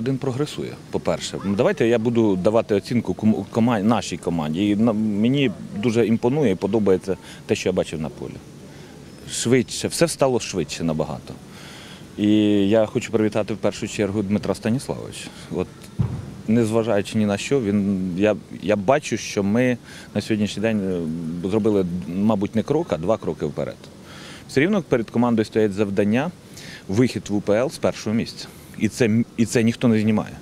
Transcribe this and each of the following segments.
Дніпро-1 прогресує. По-перше, давайте я буду давати оцінку кому- кома- нашій команді. І мені дуже імпонує і подобається те, що я бачив на полі. Швидше, все стало швидше набагато. І я хочу привітати в першу чергу Дмитра Станіславовича. От, незважаючи ні на що, він, я, я бачу, що ми на сьогоднішній день е, зробили, мабуть, не крок, а два кроки вперед. Все рівно перед командою стоять завдання вихід в УПЛ з першого місця. І це, і це ніхто не знімає.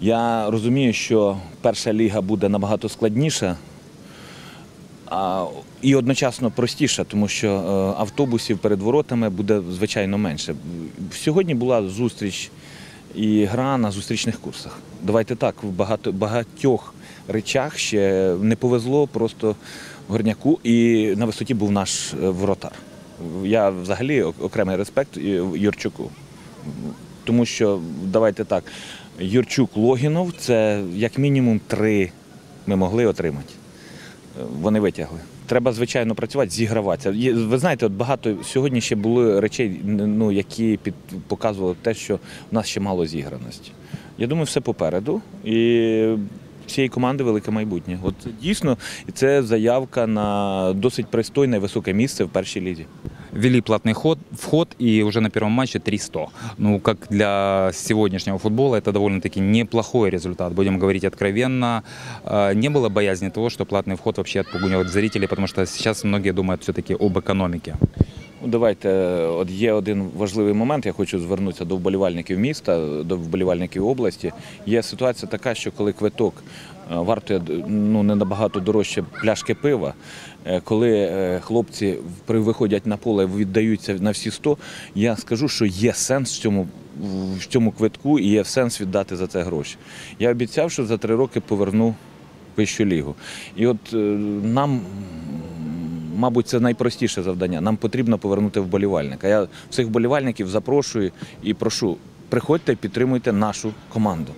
Я розумію, що перша ліга буде набагато складніша, а, і одночасно простіша, тому що е, автобусів перед воротами буде звичайно менше. Сьогодні була зустріч і гра на зустрічних курсах. Давайте так, в багато, багатьох речах ще не повезло просто горняку, і на висоті був наш е, воротар. Я взагалі окремий респект е, Юрчуку. Тому що давайте так, Юрчук Логінов це як мінімум три ми могли отримати. Е, Вони витягли. Треба, звичайно, працювати, зіграватися. Ви знаєте, от багато сьогодні ще були речей, ну, які під, показували те, що в нас ще мало зіграності. Я думаю, все попереду. І цієї команди велике майбутнє. От дійсно, це заявка на досить пристойне високе місце в першій лізі Ввели платный ход, вход и уже на первом матче 300. Ну, как для сегодняшнего футбола, это довольно-таки неплохой результат, будем говорить откровенно. Э, Не было боязни того, что платный вход вообще отпугивает зрителей, потому что сейчас многие думают все-таки об экономике. Ну, давайте, е, от є один важливий момент. Я хочу звернутися до вболівальників міста, до вболівальників області. Є ситуація така, що коли квиток е, вартує ну, не набагато дорожче пляшки пива, е, коли хлопці виходять на поле віддаються на всі 100, я скажу, що є сенс в цьому. В цьому квитку і є сенс віддати за це гроші. Я обіцяв, що за три роки поверну вищу лігу. І от нам мабуть, це найпростіше завдання. Нам потрібно повернути вболівальника. Я всіх вболівальників запрошую і прошу, приходьте підтримуйте нашу команду.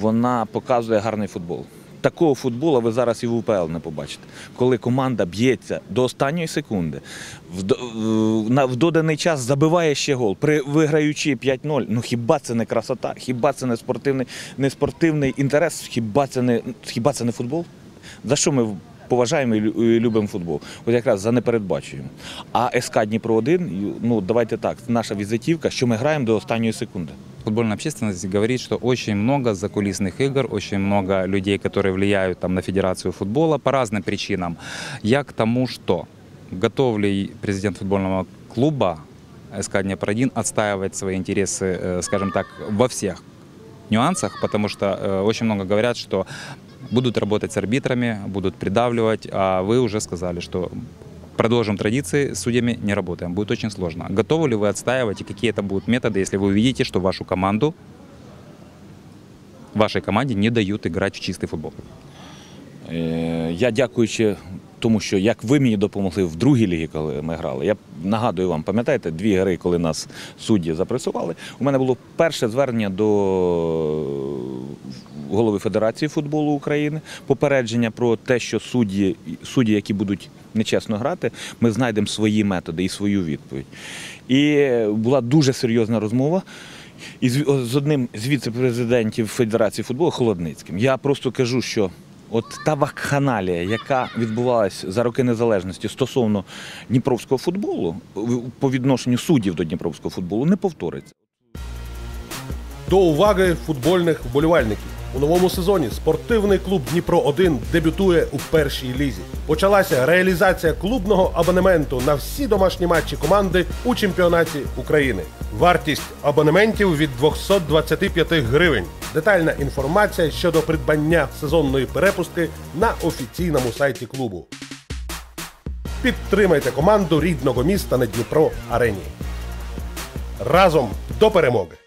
Вона показує гарний футбол. Такого футболу ви зараз і в УПЛ не побачите. Коли команда б'ється до останньої секунди, в доданий час забиває ще гол, при виграючи 5-0. Ну хіба це не красота? Хіба це не спортивний, не спортивний інтерес? Хіба це не, хіба це не футбол? За що ми поважаємо і лю- і любимо футбол? От якраз за непередбачуємо. А СК Дніпро 1 ну давайте так, наша візитівка, що ми граємо до останньої секунди. Футбольная общественность говорит, что очень много закулисных игр, очень много людей, которые влияют там, на Федерацию футбола по разным причинам. Я к тому, что готов ли президент футбольного клуба СК Днепр-1 отстаивать свои интересы, э, скажем так, во всех нюансах, потому что э, очень много говорят, что будут работать с арбитрами, будут придавливать, а вы уже сказали, что продолжим традиции, с судьями не работаем. Будет очень сложно. Готовы ли вы отстаивать и какие это будут методы, если вы увидите, что вашу команду, вашей команде не дают играть в чистый футбол? Е, Я дякуючи тому, що як ви мені допомогли в другій лігі, коли ми грали. Я нагадую вам, пам'ятаєте, дві гри, коли нас судді запресували. У мене було перше звернення до голови Федерації футболу України, попередження про те, що судді, судді, які будуть нечесно грати, ми знайдемо свої методи і свою відповідь. І була дуже серйозна розмова. І з, одним з віце-президентів Федерації футболу Холодницьким. Я просто кажу, що от та вакханалія, яка відбувалась за роки незалежності стосовно дніпровського футболу, по відношенню суддів до дніпровського футболу, не повториться. До уваги футбольних вболівальників. У новому сезоні спортивний клуб Дніпро 1 дебютує у першій лізі. Почалася реалізація клубного абонементу на всі домашні матчі команди у чемпіонаті України. Вартість абонементів від 225 гривень. Детальна інформація щодо придбання сезонної перепустки на офіційному сайті клубу. Підтримайте команду рідного міста на Дніпро Арені. Разом до перемоги!